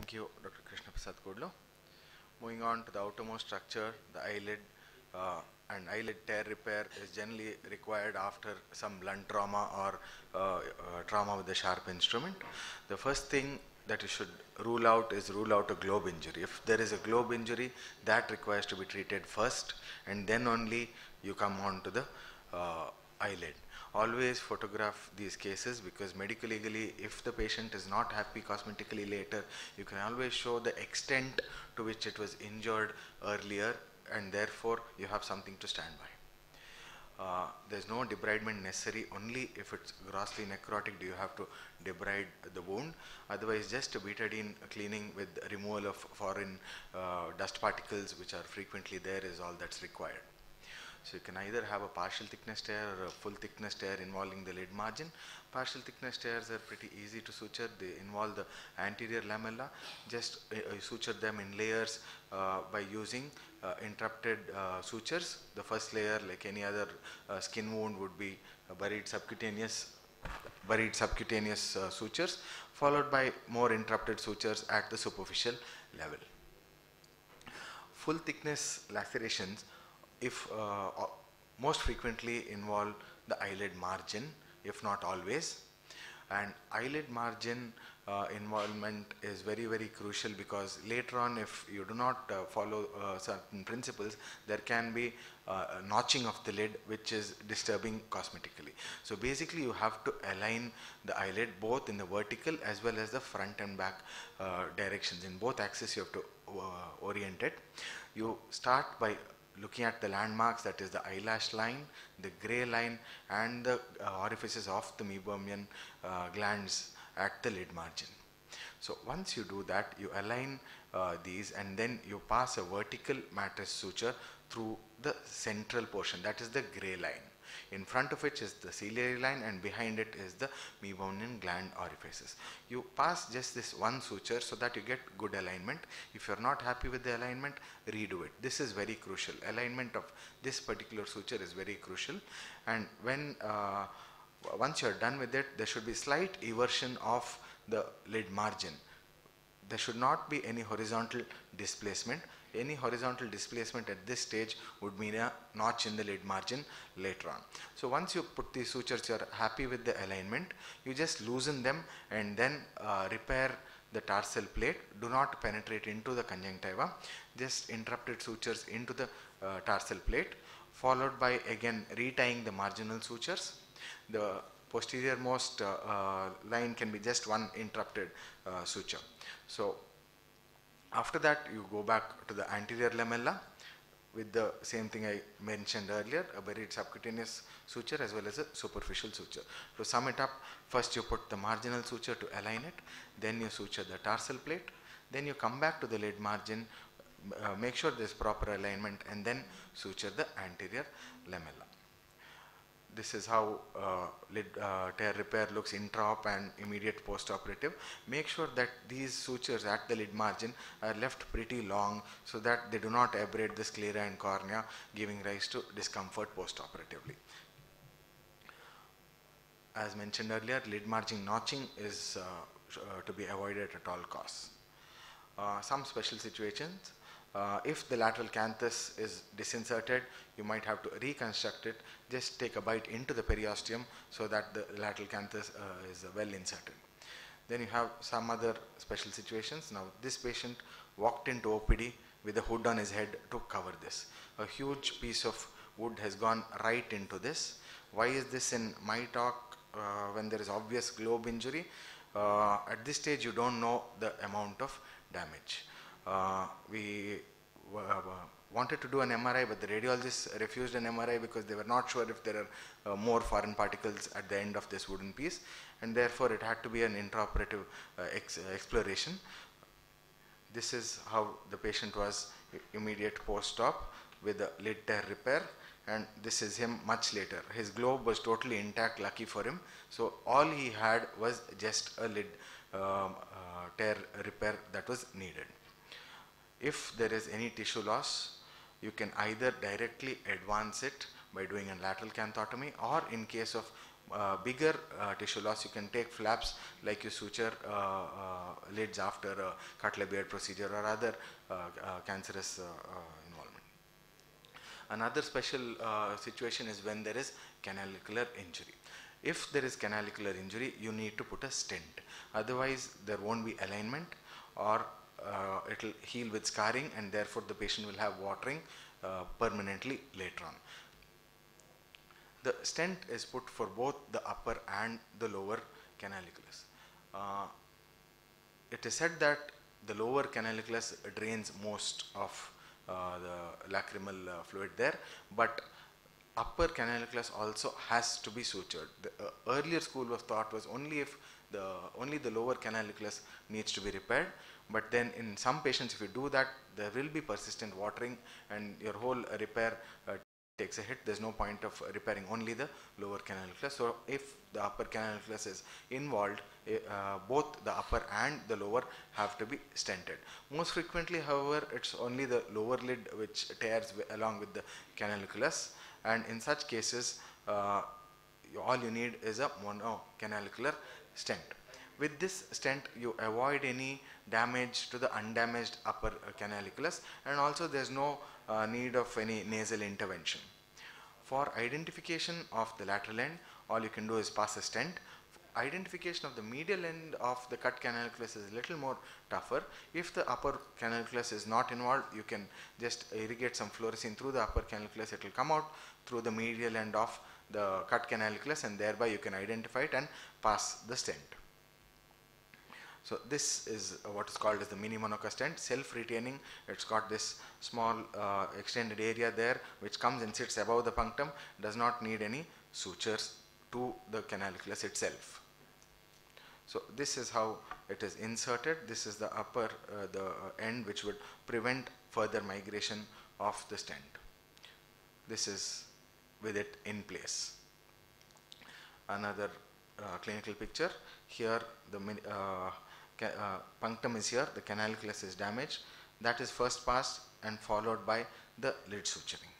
Thank you, Dr. Krishna Prasad Kudlu. Moving on to the outermost structure, the eyelid uh, and eyelid tear repair is generally required after some blunt trauma or uh, uh, trauma with a sharp instrument. The first thing that you should rule out is rule out a globe injury. If there is a globe injury, that requires to be treated first and then only you come on to the uh, eyelid always photograph these cases because medical legally if the patient is not happy cosmetically later you can always show the extent to which it was injured earlier and therefore you have something to stand by. Uh, there's no debridement necessary only if it's grossly necrotic do you have to debride the wound otherwise just betadine cleaning with removal of foreign uh, dust particles which are frequently there is all that's required. So you can either have a partial thickness tear or a full thickness tear involving the lid margin. Partial thickness tears are pretty easy to suture. They involve the anterior lamella. Just uh, uh suture them in layers uh, by using uh, interrupted uh, sutures. The first layer, like any other uh, skin wound, would be buried subcutaneous buried subcutaneous sutures, followed by more interrupted sutures at the superficial level. Full thickness lacerations if uh, most frequently involve the eyelid margin if not always. And eyelid margin uh, involvement is very very crucial because later on if you do not uh, follow uh, certain principles there can be uh, notching of the lid which is disturbing cosmetically. So basically you have to align the eyelid both in the vertical as well as the front and back uh, directions. In both axes you have to orient it. You start by looking at the landmarks that is the eyelash line, the gray line and the uh, orifices of the meibomian uh, glands at the lid margin. So once you do that you align uh, these and then you pass a vertical mattress suture through the central portion that is the gray line. In front of which is the ciliary line and behind it is the meibomian gland orifices. You pass just this one suture so that you get good alignment. If you are not happy with the alignment, redo it. This is very crucial. Alignment of this particular suture is very crucial and when uh, once you are done with it, there should be slight eversion of the lid margin. There should not be any horizontal displacement any horizontal displacement at this stage would mean a notch in the lid margin later on. So once you put these sutures you are happy with the alignment you just loosen them and then uh, repair the tarsal plate. Do not penetrate into the conjunctiva just interrupted sutures into the uh, tarsal plate followed by again retying the marginal sutures. The posterior most uh, uh line can be just one interrupted uh, suture. So after that you go back to the anterior lamella with the same thing I mentioned earlier, a buried subcutaneous suture as well as a superficial suture. To sum it up, first you put the marginal suture to align it, then you suture the tarsal plate, then you come back to the lid margin, uh, make sure there is proper alignment and then suture the anterior lamella this is how uh, lid uh, tear repair looks intra-op and immediate post-operative. Make sure that these sutures at the lid margin are left pretty long so that they do not abrade the sclera and cornea giving rise to discomfort post-operatively. As mentioned earlier, lid margin notching is uh, uh to be avoided at all costs. Uh, some special situations uh, if the lateral canthus is disinserted, you might have to reconstruct it. Just take a bite into the periosteum so that the lateral canthus uh, is uh, well inserted. Then you have some other special situations. Now this patient walked into OPD with a hood on his head to cover this. A huge piece of wood has gone right into this. Why is this in my talk uh, when there is obvious globe injury? Uh, at this stage you don't know the amount of damage. Uh, we uh, wanted to do an MRI, but the radiologists refused an MRI because they were not sure if there are uh, more foreign particles at the end of this wooden piece, and therefore it had to be an intraoperative uh, ex exploration. This is how the patient was immediate post-op with a lid tear repair and this is him much later. His globe was totally intact, lucky for him. So all he had was just a lid um, uh, tear repair that was needed. If there is any tissue loss, you can either directly advance it by doing a lateral canthotomy or in case of uh, bigger uh, tissue loss, you can take flaps like you suture uh, uh, lids after a Cutler-Beard procedure or other uh, uh, cancerous involvement. Another special situation is when there is canalicular injury. If there is canalicular injury, you need to put a stent. Otherwise, there won't be alignment or uh, it will heal with scarring and therefore the patient will have watering uh, permanently later on. The stent is put for both the upper and the lower canaliculus. Uh, it is said that the lower canaliculus drains most of uh, the lacrimal uh, fluid there, but upper canaliculus also has to be sutured. The uh, earlier school of thought was only if the only the lower canaliculus needs to be repaired, but then in some patients if you do that there will be persistent watering and your whole repair uh, takes a hit, there's no point of repairing only the lower canaliculus. So if the upper canaliculus is involved, eh, uh, both the upper and the lower have to be stented. Most frequently, however, it's only the lower lid which tears along with the canaliculus, and in such cases, uh, all you need is a monocanalicular stent. With this stent, you avoid any damage to the undamaged upper canaliculus, and also there's no uh, need of any nasal intervention. For identification of the lateral end, all you can do is pass a stent. Identification of the medial end of the cut canaliculus is a little more tougher. If the upper canaliculus is not involved, you can just irrigate some fluorescein through the upper canaliculus. It will come out through the medial end of the cut canaliculus, and thereby you can identify it and pass the stent. So this is what is called as the mini Monoka stent, self-retaining. It's got this small uh, extended area there which comes and sits above the punctum, does not need any sutures to the canaliculus itself. So this is how it is inserted. This is the upper, uh, the uh, end which would prevent further migration of the stent. This is with it in place. Another uh, clinical picture. Here the uh, uh, punctum is here, the canaliculus is damaged. That is first passed and followed by the lid suturing.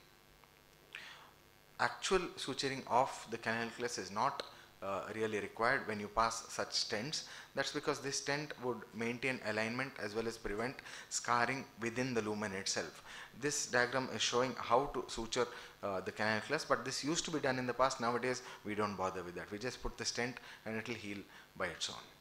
Actual suturing of the canaliculus is not uh, really required when you pass such stents. That's because this stent would maintain alignment as well as prevent scarring within the lumen itself. This diagram is showing how to suture uh, the canaliculus, but this used to be done in the past. Nowadays, we don't bother with that. We just put the stent and it will heal by its own.